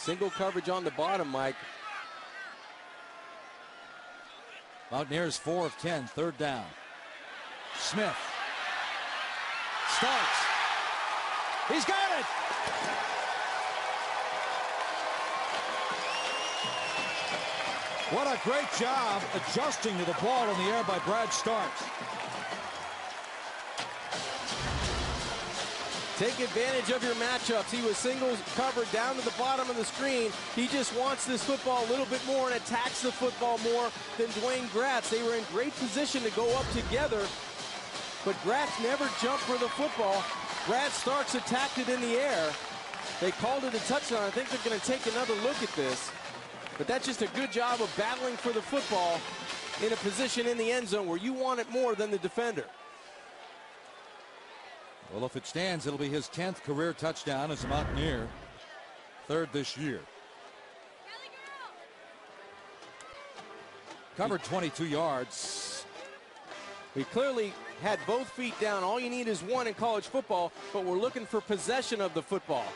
Single coverage on the bottom, Mike. Mountaineers 4 of 10, third down. Smith starts. He's got it! What a great job adjusting to the ball in the air by Brad Starks. Take advantage of your matchups. He was singles covered down to the bottom of the screen. He just wants this football a little bit more and attacks the football more than Dwayne Gratz. They were in great position to go up together, but Gratz never jumped for the football. Brad Starks attacked it in the air. They called it a touchdown. I think they're going to take another look at this. But that's just a good job of battling for the football in a position in the end zone where you want it more than the defender. Well, if it stands, it'll be his 10th career touchdown as a Mountaineer. Third this year. Covered 22 yards. He clearly had both feet down. All you need is one in college football, but we're looking for possession of the football.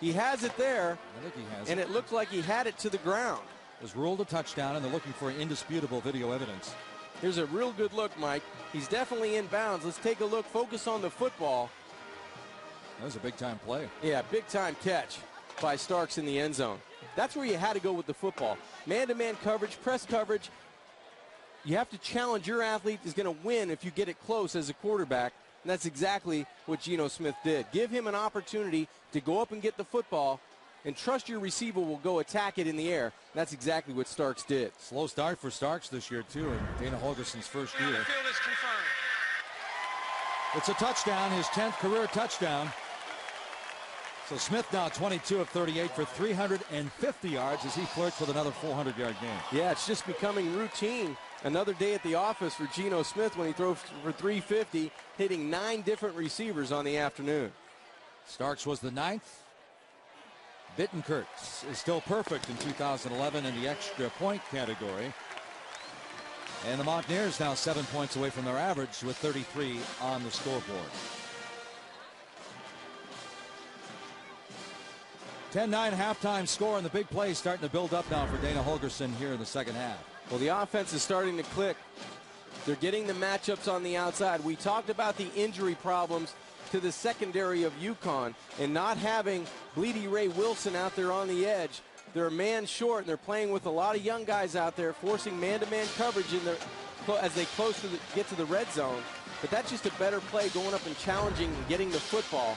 He has it there. I think he has And it. it looked like he had it to the ground. was ruled a touchdown, and they're looking for indisputable video evidence. Here's a real good look, Mike. He's definitely in bounds. Let's take a look. Focus on the football. That was a big time play. Yeah, big time catch by Starks in the end zone. That's where you had to go with the football. Man to man coverage, press coverage. You have to challenge your athlete is going to win if you get it close as a quarterback. And that's exactly what Geno Smith did. Give him an opportunity to go up and get the football and trust your receiver will go attack it in the air. That's exactly what Starks did. Slow start for Starks this year, too, in Dana Holgorsen's first year. Field is confirmed. It's a touchdown, his 10th career touchdown. So Smith now 22 of 38 for 350 yards as he flirts with another 400 yard game. Yeah, it's just becoming routine. Another day at the office for Geno Smith when he throws for 350, hitting nine different receivers on the afternoon. Starks was the ninth. Bitancurt is still perfect in 2011 in the extra point category. And the Mountaineers now seven points away from their average with 33 on the scoreboard. 10-9 halftime score and the big play starting to build up now for Dana Holgorsen here in the second half. Well, the offense is starting to click. They're getting the matchups on the outside. We talked about the injury problems to the secondary of UConn and not having Blidi Wreh-Wilson out there on the edge. They're a man short, and they're playing with a lot of young guys out there, forcing man-to-man coverage in as they close to the, get to the red zone. But that's just a better play going up and challenging and getting the football.